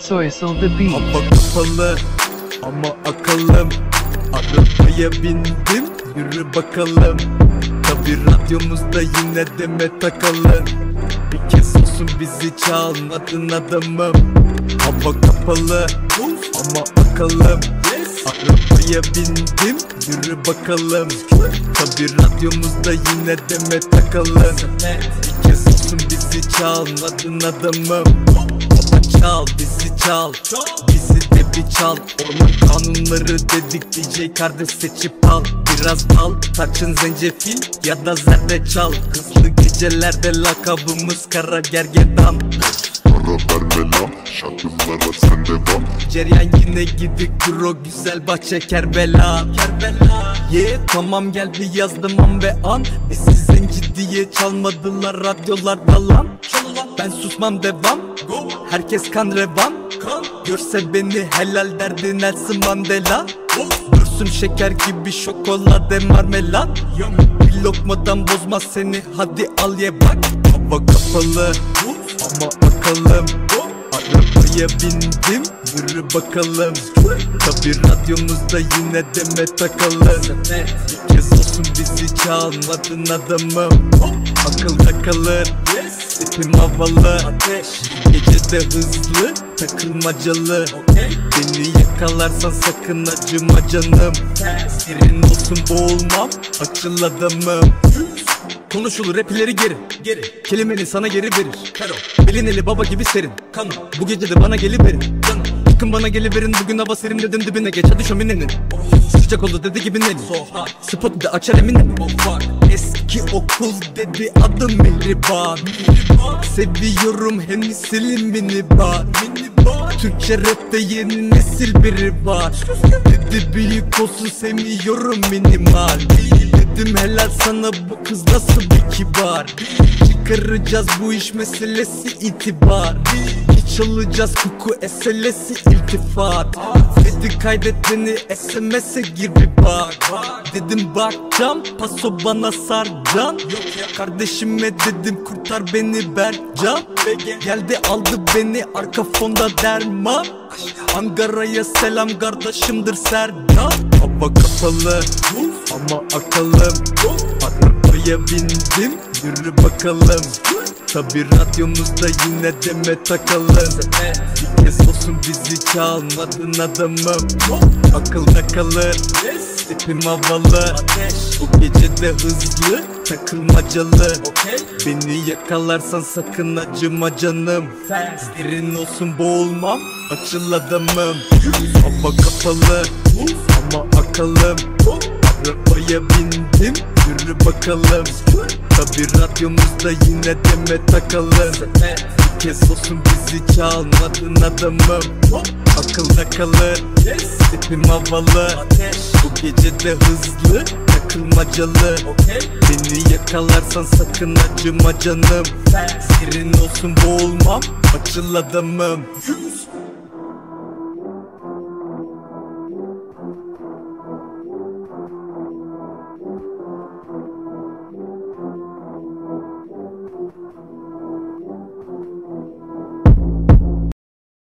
Soysal the beat. Hava kapalı ama akalım. Arabaya bindim yürü bakalım. Tabi radyomuzda yine deme takalım. Bir kez olsun bizi çalmadın adamım. Hava kapalı ama akalım. Arabaya bindim yürü bakalım. Tabi radyomuzda yine deme takalım. Bir kez olsun bizi çalmadın adamım çal bizi çal. Bizi de bir çal. Orman kanunları dedik DJ kardeş seçip al. Biraz al tarçın zencefil ya da zerdeçal Hızlı gecelerde lakabımız kara gergedan. Para verme lan şarkılara sen devam. Ceryan yine gidik bro güzel bahçe Kerbela. Kerbela. Ye tamam gel bir yazdım an ve an. E sizin ciddiye çalmadılar radyolarda lan. Ben susmam devam Herkes kan revan Görse beni helal derdi Nelson Mandela. Dursun şeker gibi şokolade marmelat Bir lokmadan bozmaz seni hadi al ye bak. Hava kapalı ama akalım Arabaya bindim yürü bakalım. Tabi radyomuzda yine deme takalım Bir kez olsun bizi çalmadın adamım. Akılda kalır. Tipim havalı. Gece de hızlı takılmacalı. Beni yakalarsan sakın acıma canım. Serin olsun boğulmam açıl adamım. Konuşulur rap ileri geri Geri. Kelimeni sana geri verir. Karo Belin eli baba gibi serin. Kanım Bu gece de bana geliverin. Canım Çıkın bana geliverin. Bugün hava serin dedim dibine geç. Hadi şöminenin Sıcak oldu dedi gibi neli Spot de. Açar eminim Eski okul dedi adım Mihriban. Seviyorum hem silimini var Türkçe rapte yeni nesil biri var. Dedi büyük olsun sevmiyorum minimal. Dedim helal sana bu kız nasıl bir kibar? Çıkaracağız bu iş meselesi itibar Hiç alacağız koku eselesi iltifat. Dedi kaydet beni SMS'e gir bir bak. Dedim bakacağım paso bana sarcan Kardeşime dedim kurtar beni Berkcan. Geldi aldı beni arka fonda derman. Ankara'ya selam kardeşimdir Sercan. Hava kapalı ama akalım Arabaya bindim yürü bakalım Tabi radyomuzda yine deme takalım Bir kez olsun bizi çalmadın adamım. Akılda kalır. Tipim havalı. Bu gece de hızlı takılmacalı. Beni yakalarsan sakın acıma canım. Derin olsun boğulmam. Açıl adamım. Hava kapalı ama akalım Arabaya bindim yürü bakalım. Tabi radyomuzda yine deme takalım. Bir kez olsun bizi çalmadın adamım. Akılda kalır Tipim havalı. Bu gece de hızlı takılmacalı. Beni yakalarsan sakın acıma canım. Serin olsun boğulmam açıl adamım